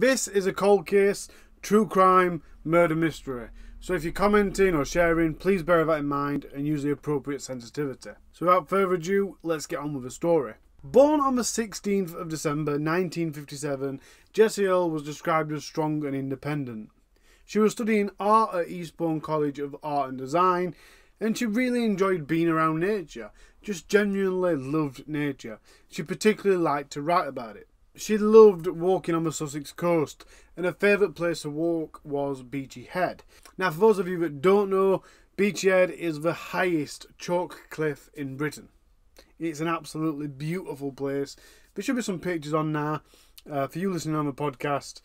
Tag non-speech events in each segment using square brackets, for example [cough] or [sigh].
This is a cold case, true crime, murder mystery. So if you're commenting or sharing, please bear that in mind and use the appropriate sensitivity. So without further ado, let's get on with the story. Born on the 16th of December 1957, Jessie Earl was described as strong and independent. She was studying art at Eastbourne College of Art and Design, and she really enjoyed being around nature, just genuinely loved nature. She particularly liked to write about it. She loved walking on the Sussex coast, and her favourite place to walk was Beachy Head. Now, for those of you that don't know, Beachy Head is the highest chalk cliff in Britain. It's an absolutely beautiful place. There should be some pictures on now. Uh, for you listening on the podcast,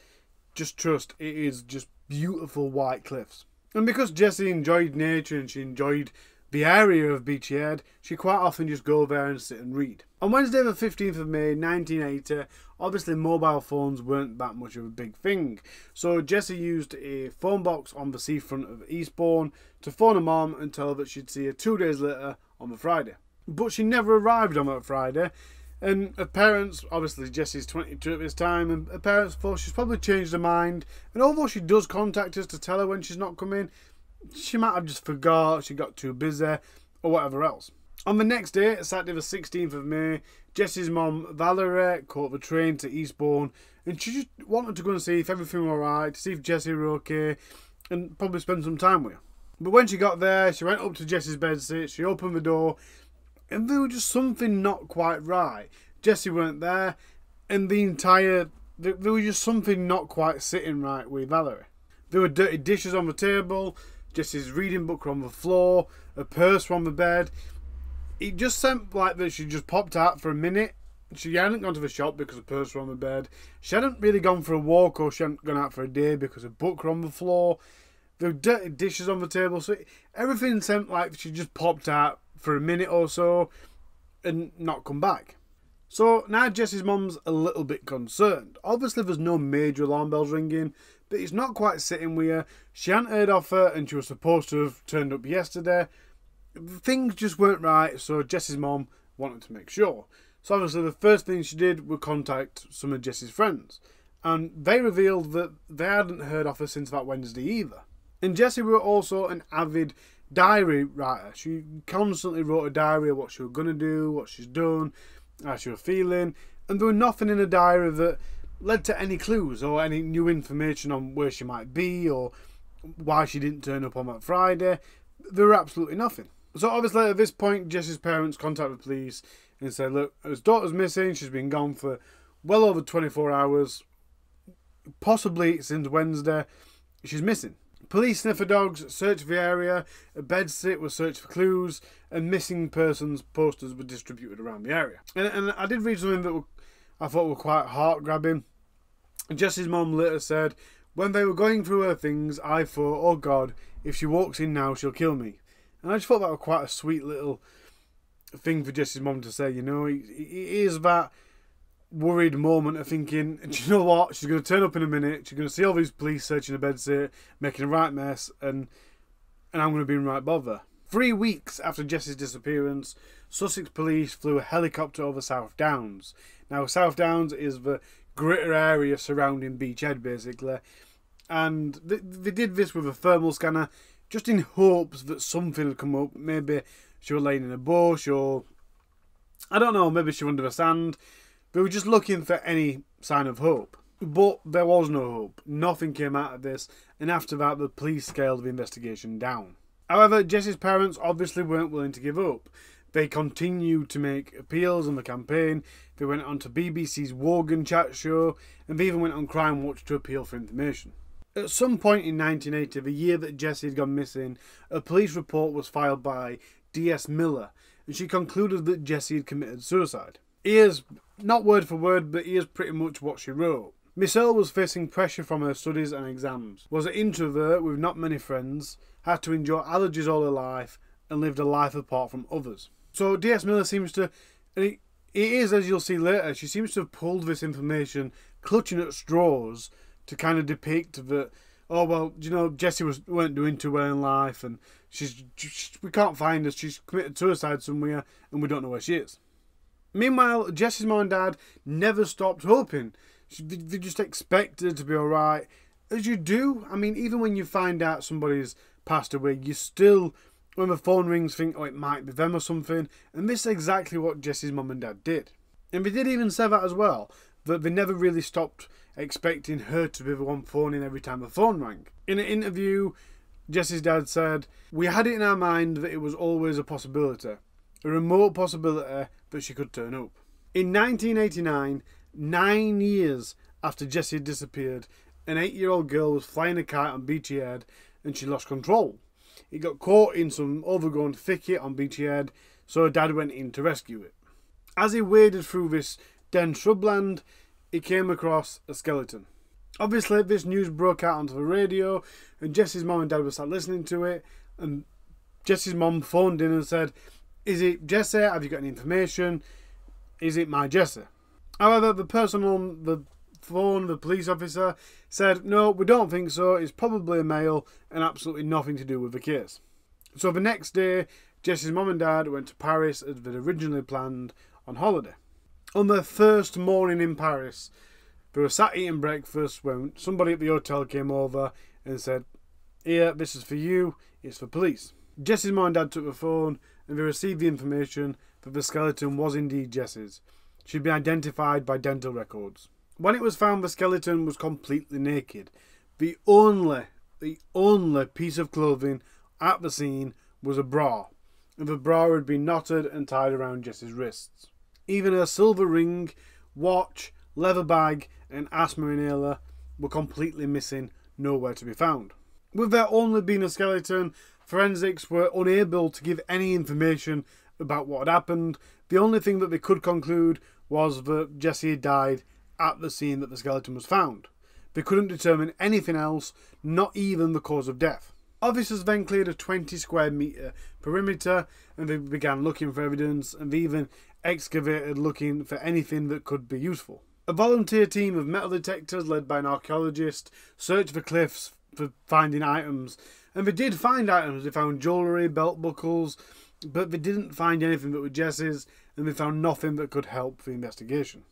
just trust it is just beautiful white cliffs. And because Jessie enjoyed nature and she enjoyed the area of Beachy Head, she quite often just go there and sit and read. On Wednesday, the 15th of May 1980, obviously mobile phones weren't that much of a big thing, so Jessie used a phone box on the seafront of Eastbourne to phone her mom and tell her that she'd see her two days later on the Friday. But she never arrived on that Friday, and her parents, obviously Jessie's 22 at this time, and her parents thought she's probably changed her mind. And although she does contact us to tell her when she's not coming, she might have just forgot, she got too busy, or whatever else. On the next day, Saturday the 16th of May, Jessie's mum, Valerie, caught the train to Eastbourne and she just wanted to go and see if everything was alright, to see if Jessie were okay, and probably spend some time with her. But when she got there, she went up to Jessie's bedsit, she opened the door, and there was just something not quite right. Jessie weren't there, and the entire. There was just something not quite sitting right with Valerie. There were dirty dishes on the table, Jessie's reading book on the floor, a purse on the bed. It just seemed like that she just popped out for a minute. She hadn't gone to the shop because her purse was on the bed. She hadn't really gone for a walk or she hadn't gone out for a day because her book were on the floor. Were dirty dishes on the table. So everything seemed like she just popped out for a minute or so and not come back. So now Jessie's mum's a little bit concerned. Obviously, there's no major alarm bells ringing, but it's not quite sitting with her. She hadn't heard of her, and she was supposed to have turned up yesterday. Things just weren't right, so Jessie's mom wanted to make sure. So obviously, the first thing she did was contact some of Jessie's friends, and they revealed that they hadn't heard of her since that Wednesday either. And Jessie was also an avid diary writer. She constantly wrote a diary of what she was going to do, what she's done, how she was feeling, and there was nothing in the diary that led to any clues or any new information on where she might be or why she didn't turn up on that Friday. There were absolutely nothing. So obviously at this point, Jessie's parents contacted the police and said, "Look, his daughter's missing. She's been gone for well over 24 hours, possibly since Wednesday. She's missing." Police sniffer dogs searched the area, a bed sit was searched for clues, and missing persons posters were distributed around the area. And, and I did read something that I thought were quite heart grabbing. Jessie's mum later said, When they were going through her things, I thought, oh God, if she walks in now, she'll kill me. And I just thought that was quite a sweet little thing for Jessie's mum to say, you know. It, it is that worried moment of thinking, [laughs] do you know what? She's going to turn up in a minute. She's going to see all these police searching the bedsit, making a right mess, and and I'm going to be in right bother. Three weeks after Jessie's disappearance, Sussex police flew a helicopter over South Downs. Now, South Downs is the greater area surrounding Beachy Head, basically, and they, they did this with a thermal scanner, just in hopes that something would come up. Maybe she was laying in a bush, or I don't know. Maybe she was under the sand. They were just looking for any sign of hope. But there was no hope. Nothing came out of this, and after that, the police scaled the investigation down. However, Jessie's parents obviously weren't willing to give up. They continued to make appeals on the campaign. They went on to BBC's Wogan chat show, and they even went on Crime Watch to appeal for information. At some point in 1980, the year that Jessie had gone missing, a police report was filed by D.S. Miller, and she concluded that Jessie had committed suicide. Here's, not word for word, but here's pretty much what she wrote. Miss Earl was facing pressure from her studies and exams, was an introvert with not many friends, had to endure allergies all her life, and lived a life apart from others. So D.S. Miller seems to, and it, it is as you'll see later, she seems to have pulled this information, clutching at straws, to kind of depict that, oh well, you know, Jessie was weren't doing too well in life, and she's she, we can't find her. She's committed suicide somewhere, and we don't know where she is. Meanwhile, Jessie's mom and dad never stopped hoping. They just expected to be alright, as you do. I mean, even when you find out somebody's passed away, you still, when the phone rings, think, oh, it might be them or something. And this is exactly what Jessie's mum and dad did. And they did even say that as well, that they never really stopped expecting her to be the one phoning every time the phone rang. In an interview, Jessie's dad said, We had it in our mind that it was always a possibility, a remote possibility that she could turn up. In 1989, nine years after Jessie disappeared, an eight year old girl was flying a kite on Beachy Head and she lost control. It got caught in some overgrown thicket on Beachy Head, so dad went in to rescue it. As he waded through this dense shrubland, he came across a skeleton. Obviously, this news broke out onto the radio, and Jessie's mom and dad were sat listening to it. And Jessie's mom phoned in and said, Is it Jessie? Have you got any information? Is it my Jessie? However, the person on the phone, the police officer, said, No, we don't think so. It's probably a male and absolutely nothing to do with the case. So the next day, Jessie's mom and dad went to Paris as they'd originally planned on holiday. On their first morning in Paris, they were sat eating breakfast when somebody at the hotel came over and said, Here, this is for you, it's for police. Jessie's mom and dad took the phone and they received the information that the skeleton was indeed Jessie's. She'd been identified by dental records. When it was found, the skeleton was completely naked. The only, the only piece of clothing at the scene was a bra, and the bra had been knotted and tied around Jessie's wrists. Even her silver ring, watch, leather bag, and asthma inhaler were completely missing, nowhere to be found. With there only being a skeleton, forensics were unable to give any information about what had happened. The only thing that they could conclude was that Jessie had died at the scene that the skeleton was found. They couldn't determine anything else, not even the cause of death. Officers then cleared a 20 square metre perimeter and they began looking for evidence and they even excavated looking for anything that could be useful. A volunteer team of metal detectors led by an archaeologist searched the cliffs for finding items, and they did find items. They found jewellery, belt buckles, but they didn't find anything that was Jess's, and they found nothing that could help the investigation.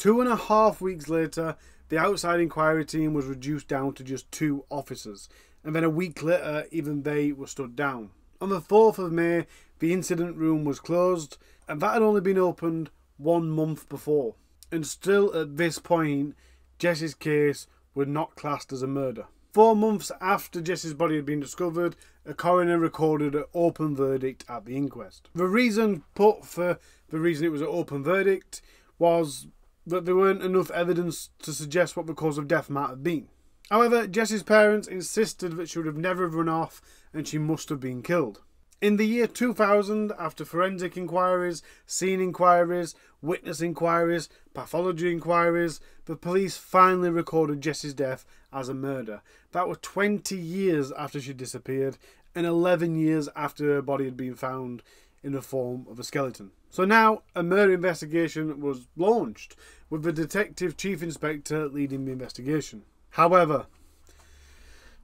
Two and a half weeks later, the outside inquiry team was reduced down to just two officers, and then a week later, even they were stood down. On the 4th of May, the incident room was closed, and that had only been opened one month before and still at this point, Jessie's case was not classed as a murder. Four months after Jessie's body had been discovered, a coroner recorded an open verdict at the inquest. The reason put for the reason it was an open verdict was that there weren't enough evidence to suggest what the cause of death might have been. However, Jessie's parents insisted that she would have never run off and she must have been killed. In the year 2000, after forensic inquiries, scene inquiries, witness inquiries, pathology inquiries, the police finally recorded Jessie's death as a murder. That was 20 years after she disappeared and 11 years after her body had been found in the form of a skeleton. So now a murder investigation was launched, with the detective chief inspector leading the investigation. However,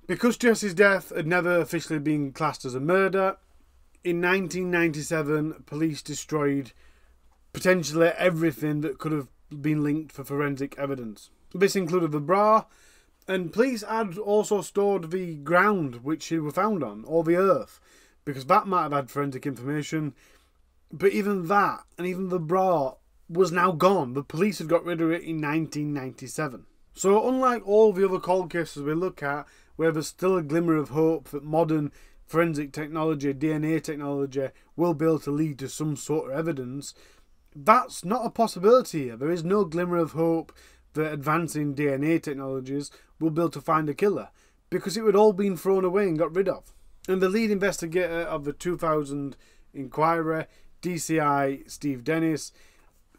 because Jessie's death had never officially been classed as a murder, in 1997, police destroyed potentially everything that could have been linked for forensic evidence. This included the bra, and police had also stored the ground which she was found on, or the earth, because that might have had forensic information. But even that, and even the bra, was now gone. The police had got rid of it in 1997. So, unlike all the other cold cases we look at, where there's still a glimmer of hope that modern forensic technology, DNA technology, will be able to lead to some sort of evidence. That's not a possibility here. There is no glimmer of hope that advancing DNA technologies will be able to find a killer because it would all been thrown away and got rid of. And the lead investigator of the 2000 inquiry, DCI Steve Dennis,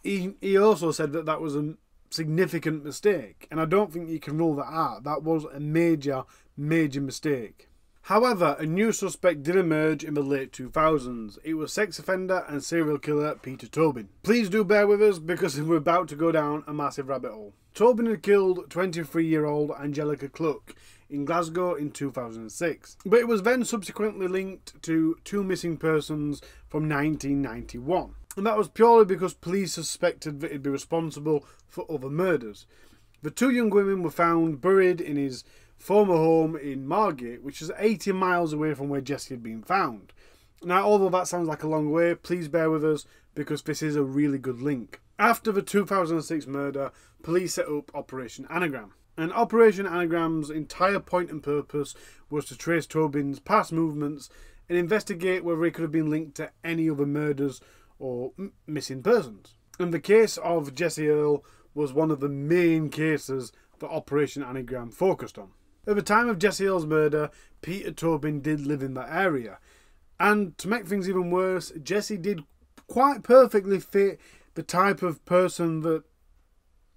he, he also said that that was a significant mistake. And I don't think you can rule that out. That was a major, major mistake. However, a new suspect did emerge in the late 2000s. It was sex offender and serial killer Peter Tobin. Please do bear with us because [laughs] we're about to go down a massive rabbit hole. Tobin had killed 23 year old Angelika Kluk in Glasgow in 2006, but it was then subsequently linked to two missing persons from 1991. And that was purely because police suspected that he'd be responsible for other murders. The two young women were found buried in his former home in Margate, which is 80 miles away from where Jessie had been found. Now, although that sounds like a long way, please bear with us because this is a really good link. After the 2006 murder, police set up Operation Anagram. And Operation Anagram's entire point and purpose was to trace Tobin's past movements and investigate whether he could have been linked to any other murders or missing persons. And the case of Jessie Earl was one of the main cases that Operation Anagram focused on. At the time of Jessie Earl's murder, Peter Tobin did live in that area. And to make things even worse, Jessie did quite perfectly fit the type of person that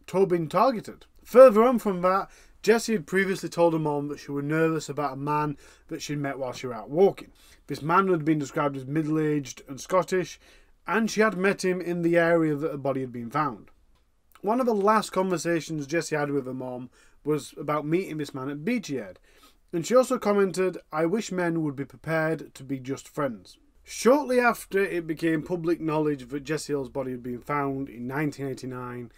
Tobin targeted. Further on from that, Jessie had previously told her mom that she was nervous about a man that she'd met while she was out walking. This man had been described as middle aged and Scottish, and she had met him in the area that her body had been found. One of the last conversations Jessie had with her mom was about meeting this man at Beachy Head, and she also commented, I wish men would be prepared to be just friends. Shortly after it became public knowledge that Jessie Earl's body had been found in 1989,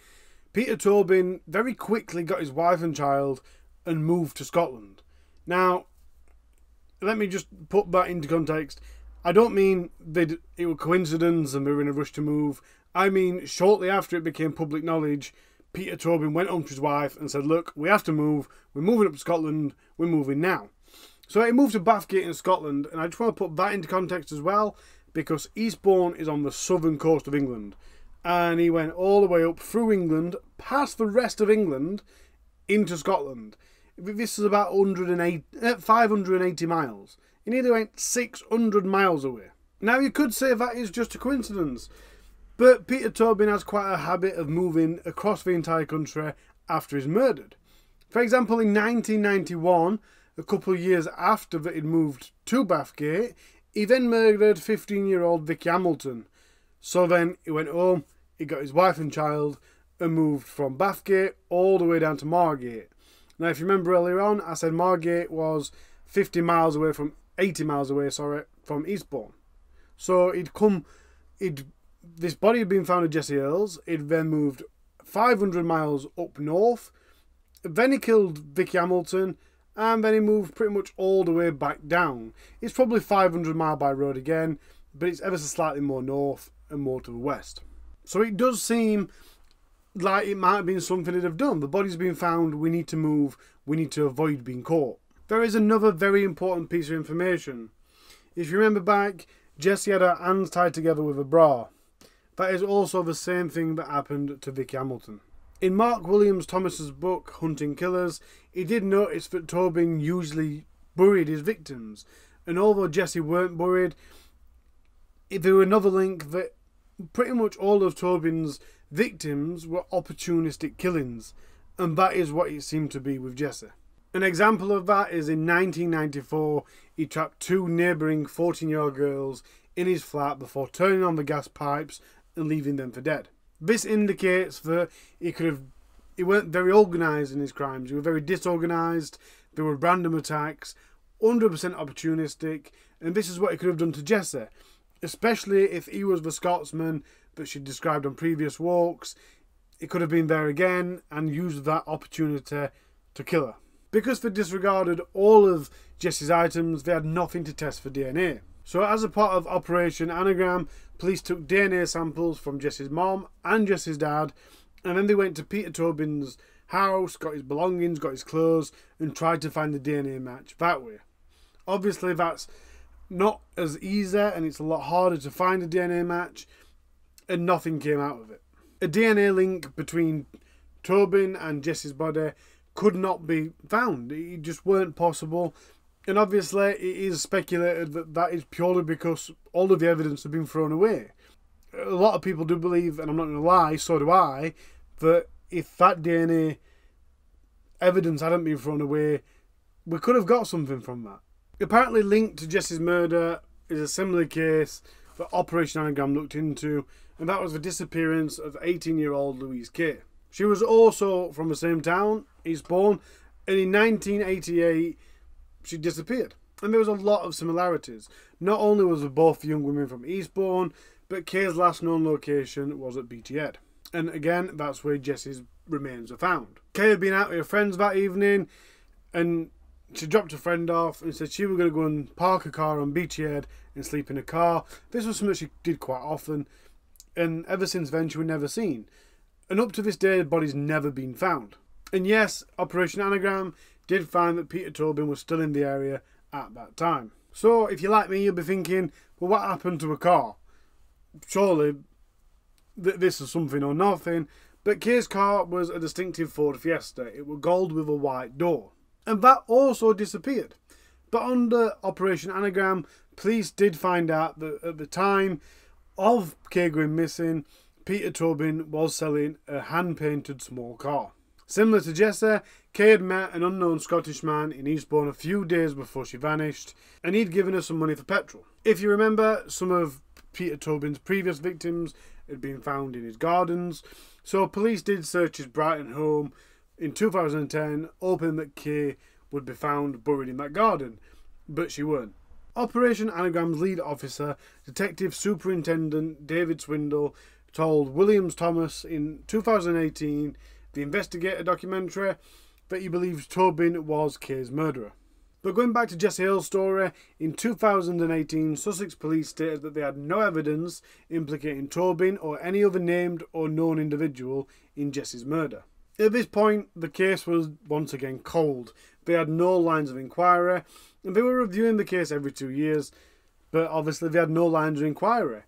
Peter Tobin very quickly got his wife and child and moved to Scotland. Now, let me just put that into context. I don't mean that it was coincidence and they were in a rush to move. I mean, shortly after it became public knowledge, Peter Tobin went home to his wife and said, Look, we have to move. We're moving up to Scotland. We're moving now. So he moved to Bathgate in Scotland, and I just want to put that into context as well because Eastbourne is on the southern coast of England and he went all the way up through England, past the rest of England, into Scotland. This is about 108, uh, 580 miles. He nearly went 600 miles away. Now, you could say that is just a coincidence, but Peter Tobin has quite a habit of moving across the entire country after he's murdered. For example, in 1991, a couple of years after that he'd moved to Bathgate, he then murdered 15 year old Vicky Hamilton. So then he went home, he got his wife and child and moved from Bathgate all the way down to Margate. Now, if you remember earlier on, I said Margate was 50 miles away from 80 miles away, sorry, from Eastbourne. So he'd come, he'd this body had been found at Jessie Earl's. He'd then moved 500 miles up north. Then he killed Vicky Hamilton, and then he moved pretty much all the way back down. It's probably 500 mile by road again, but it's ever so slightly more north and more to the west. So it does seem like it might have been something they'd have done. The body's been found, we need to move, we need to avoid being caught. There is another very important piece of information. If you remember back, Jessie had her hands tied together with a bra. That is also the same thing that happened to Vicky Hamilton. In Mark Williams Thomas's book Hunting Killers, he did notice that Tobin usually buried his victims, and although Jessie weren't buried, if there were another link that pretty much all of Tobin's victims were opportunistic killings, and that is what it seemed to be with Jessie. An example of that is in 1994, he trapped two neighbouring 14 year old girls in his flat before turning on the gas pipes and leaving them for dead. This indicates that he could have he weren't very organised in his crimes. He was very disorganised. There were random attacks, 100% opportunistic, and this is what he could have done to Jessie especially if he was the Scotsman that she described on previous walks. It could have been there again and used that opportunity to kill her. Because they disregarded all of Jessie's items, they had nothing to test for DNA. So, as a part of Operation Anagram, police took DNA samples from Jessie's mom and Jessie's dad, and then they went to Peter Tobin's house, got his belongings, got his clothes, and tried to find the DNA match that way. Obviously, that's not as easy and it's a lot harder to find a DNA match, and nothing came out of it. A DNA link between Tobin and Jessie's body could not be found. It just weren't possible. And obviously, it is speculated that that is purely because all of the evidence had been thrown away. A lot of people do believe, and I'm not going to lie, so do I, that if that DNA evidence hadn't been thrown away, we could have got something from that. Apparently linked to Jessie's murder is a similar case that Operation Anagram looked into, and that was the disappearance of 18-year-old Louise Kay. She was also from the same town, Eastbourne, and in 1988 she disappeared. And there was a lot of similarities. Not only was both young women from Eastbourne, but Kay's last known location was at Head. And again, that's where Jessie's remains were found. Kay had been out with her friends that evening and she dropped her friend off and said she was going to go and park a car on Beachy Head and sleep in a car. This was something she did quite often, and ever since then she was never seen. And up to this day, the body's never been found. And yes, Operation Anagram did find that Peter Tobin was still in the area at that time. So, if you're like me, you'll be thinking, well, what happened to a car? Surely th- this is something or nothing. But Kay's car was a distinctive Ford Fiesta. It was gold with a white door. And that also disappeared. But under Operation Anagram, police did find out that at the time of Kay missing, Peter Tobin was selling a hand painted small car. Similar to Jessie, Kay had met an unknown Scottish man in Eastbourne a few days before she vanished, and he'd given her some money for petrol. If you remember, some of Peter Tobin's previous victims had been found in his gardens, so police did search his Brighton home in 2010, hoping that Kay would be found buried in that garden, but she weren't. Operation Anagram's lead officer, Detective Superintendent David Swindle, told Williams Thomas in 2018, the investigator documentary, that he believes Tobin was Kay's murderer. But going back to Jessie Earl's story, in 2018, Sussex police stated that they had no evidence implicating Tobin or any other named or known individual in Jessie's murder. At this point, the case was once again cold. They had no lines of inquiry, and they were reviewing the case every two years, but obviously they had no lines of inquiry.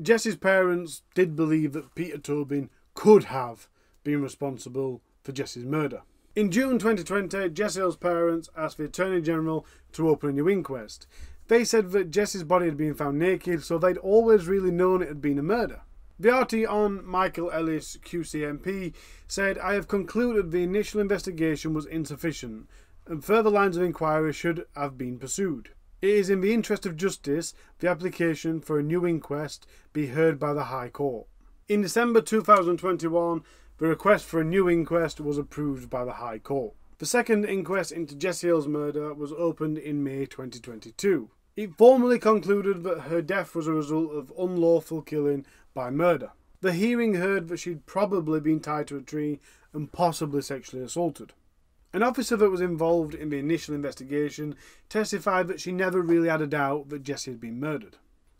Jessie's parents did believe that Peter Tobin could have been responsible for Jessie's murder. In June 2020, Jessie Earl's parents asked the Attorney General to open a new inquest. They said that Jessie's body had been found naked, so they'd always really known it had been a murder. Rt Hon Michael Ellis, QCMP, said, I have concluded the initial investigation was insufficient, and further lines of inquiry should have been pursued. It is in the interest of justice the application for a new inquest be heard by the High Court. In December 2021, the request for a new inquest was approved by the High Court. The second inquest into Jessie Earl's murder was opened in May 2022. It formally concluded that her death was a result of unlawful killing by murder. The hearing heard that she'd probably been tied to a tree and possibly sexually assaulted. An officer that was involved in the initial investigation testified that she never really had a doubt that Jessie had been murdered.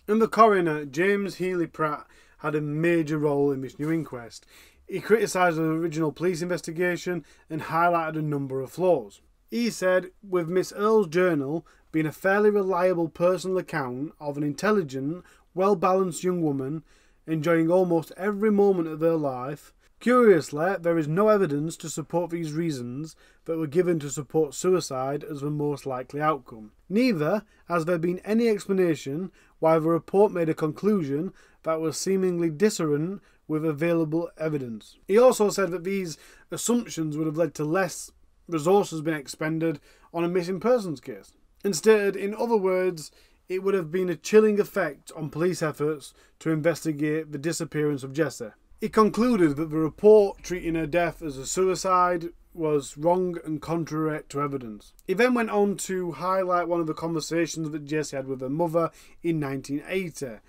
And the coroner, James Healy Pratt, had a major role in this new inquest. He criticised the original police investigation and highlighted a number of flaws. He said, with Miss Earl's journal being a fairly reliable personal account of an intelligent, well balanced young woman enjoying almost every moment of their life, Curiously, there is no evidence to support these reasons that were given to support suicide as the most likely outcome. Neither has there been any explanation why the report made a conclusion that was seemingly dissonant with available evidence. He also said that these assumptions would have led to less resources being expended on a missing persons case. Instead, in other words, it would have been a chilling effect on police efforts to investigate the disappearance of Jessie. It concluded that the report treating her death as a suicide was wrong and contrary to evidence. It then went on to highlight one of the conversations that Jessie had with her mother in 1980,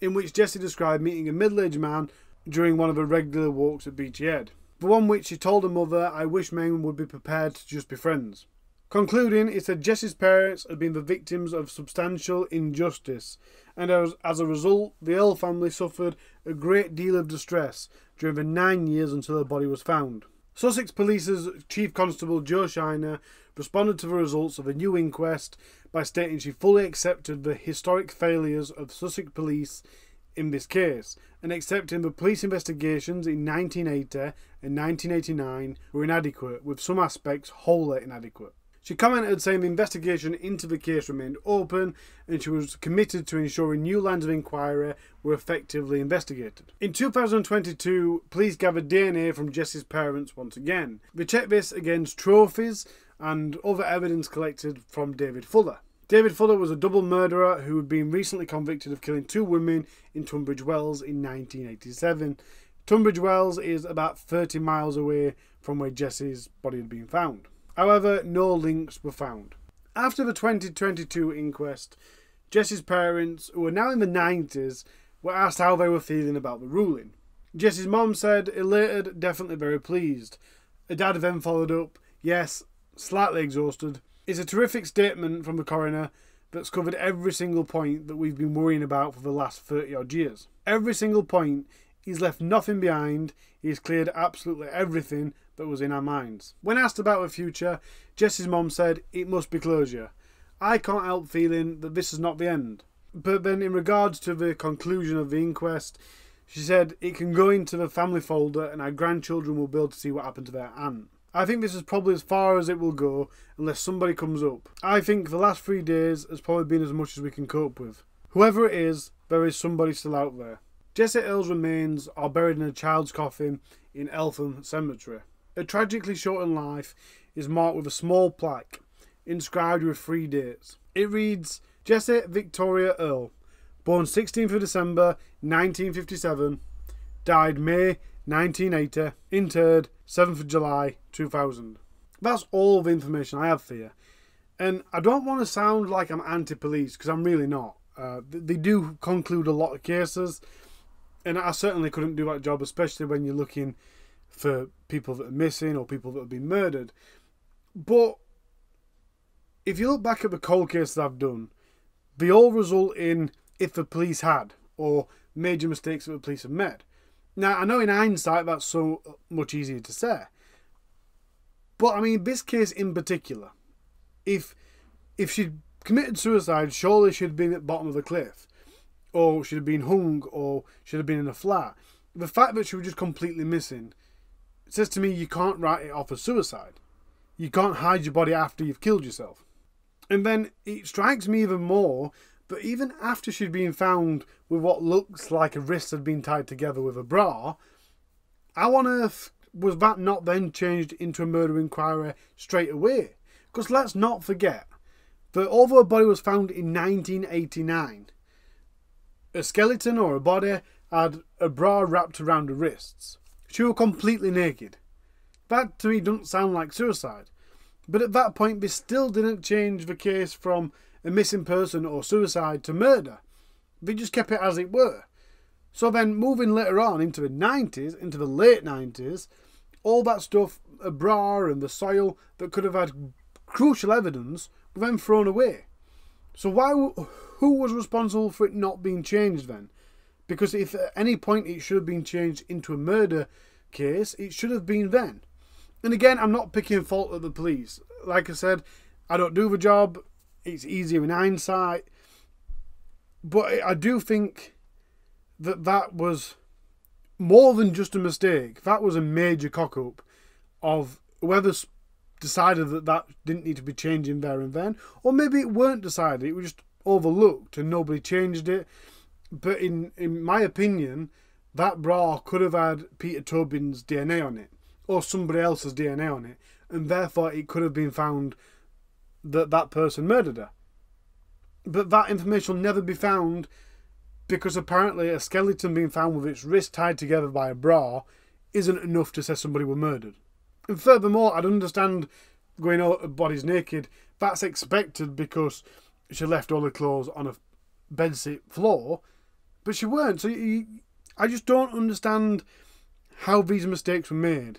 in which Jessie described meeting a middle aged man during one of her regular walks at Beachy Head. The one which she told her mother, I wish men would be prepared to just be friends. Concluding, it said Jessie's parents had been the victims of substantial injustice, and as, as a result, the Earl family suffered a great deal of distress during the nine years until her body was found. Sussex Police's Chief Constable Jo Shiner responded to the results of a new inquest by stating she fully accepted the historic failures of Sussex Police in this case and accepting the police investigations in 1980 and 1989 were inadequate, with some aspects wholly inadequate. She commented saying the investigation into the case remained open and she was committed to ensuring new lines of inquiry were effectively investigated. In 2022, police gathered DNA from Jessie's parents once again. They checked this against trophies and other evidence collected from David Fuller. David Fuller was a double murderer who had been recently convicted of killing two women in Tunbridge Wells in 1987. Tunbridge Wells is about 30 miles away from where Jessie's body had been found. However, no links were found. After the 2022 inquest, Jessie's parents, who were now in the 90s, were asked how they were feeling about the ruling. Jessie's mom said, elated, definitely very pleased. Her dad then followed up, yes, slightly exhausted. It's a terrific statement from the coroner that's covered every single point that we've been worrying about for the last 30 odd years. Every single point, he's left nothing behind, he's cleared absolutely everything that was in our minds. When asked about the future, Jessie's mom said, it must be closure. I can't help feeling that this is not the end. But then, in regards to the conclusion of the inquest, she said it can go into the family folder and our grandchildren will be able to see what happened to their aunt. I think this is probably as far as it will go unless somebody comes up. I think the last three days has probably been as much as we can cope with. Whoever it is, there is somebody still out there. Jessie Earl's remains are buried in a child's coffin in Eltham Cemetery. A tragically shortened life is marked with a small plaque inscribed with three dates. It reads Jessie Victoria Earl, born 16th of December 1957, died May 1980, interred 7th of July 2000. That's all the information I have for you. And I don't want to sound like I'm anti police because I'm really not. Uh, they do conclude a lot of cases, and I certainly couldn't do that job, especially when you're looking for people that are missing or people that have been murdered. But if you look back at the cold cases I've done, they all result in if the police had or major mistakes that the police have made. Now, I know in hindsight that's so much easier to say. But I mean, this case in particular, if if she'd committed suicide, surely she'd been at the bottom of the cliff, or she'd have been hung, or she'd have been in a flat. The fact that she was just completely missing says to me you can't write it off as suicide. You can't hide your body after you've killed yourself. And then it strikes me even more that even after she'd been found with what looks like a wrist had been tied together with a bra, how on earth was that not then changed into a murder inquiry straight away? Because let's not forget that although a body was found in 1989, a skeleton or a body had a bra wrapped around the wrists. She was completely naked. That to me doesn't sound like suicide. But at that point, they still didn't change the case from a missing person or suicide to murder. They just kept it as it were. So then, moving later on into the 90s, into the late 90s, all that stuff, a bra and the soil that could have had crucial evidence, were then thrown away. So why? Who was responsible for it not being changed then? Because if at any point it should have been changed into a murder case, it should have been then. And again, I'm not picking fault at the police. Like I said, I don't do the job. It's easier in hindsight. But I do think that that was more than just a mistake. That was a major cock up of whoever decided that that didn't need to be changing there and then. Or maybe it weren't decided, it was just overlooked and nobody changed it. But in, in my opinion, that bra could have had Peter Tobin's DNA on it or somebody else's DNA on it, and therefore it could have been found that that person murdered her. But that information will never be found because apparently a skeleton being found with its wrist tied together by a bra isn't enough to say somebody was murdered. And furthermore, I'd understand going out bodies naked. That's expected because she left all her clothes on a bedsit floor, but she weren't. So you, I just don't understand how these mistakes were made.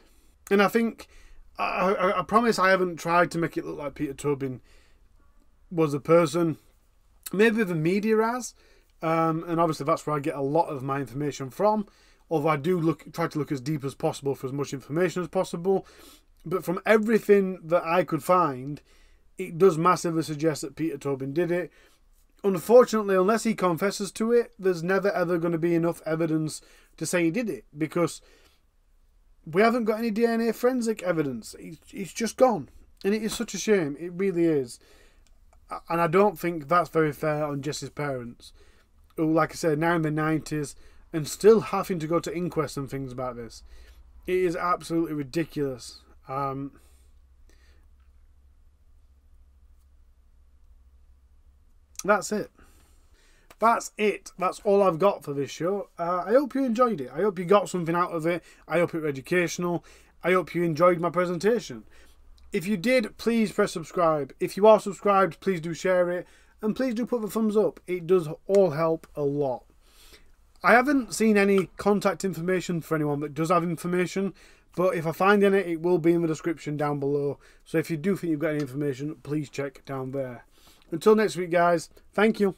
And I think, I, I, I, promise I haven't tried to make it look like Peter Tobin was a person. Maybe the media has, um, and obviously that's where I get a lot of my information from. Although I do look, try to look as deep as possible for as much information as possible. But from everything that I could find, it does massively suggest that Peter Tobin did it. Unfortunately, unless he confesses to it, there's never ever going to be enough evidence to say he did it because we haven't got any DNA forensic evidence. It's just gone. And it is such a shame. It really is. And I don't think that's very fair on Jessie's parents, who, like I said, now in the 90s and still having to go to inquests and things about this. It is absolutely ridiculous. Um, that's it that's it. That's all I've got for this show. Uh, I hope you enjoyed it. I hope you got something out of it. I hope it was educational. I hope you enjoyed my presentation. If you did, please press subscribe. If you are subscribed, please do share it. And please do put the thumbs up. It does all help a lot. I haven't seen any contact information for anyone that does have information, but if I find any, it will be in the description down below. So if you do think you've got any information, please check down there. Until next week, guys, thank you.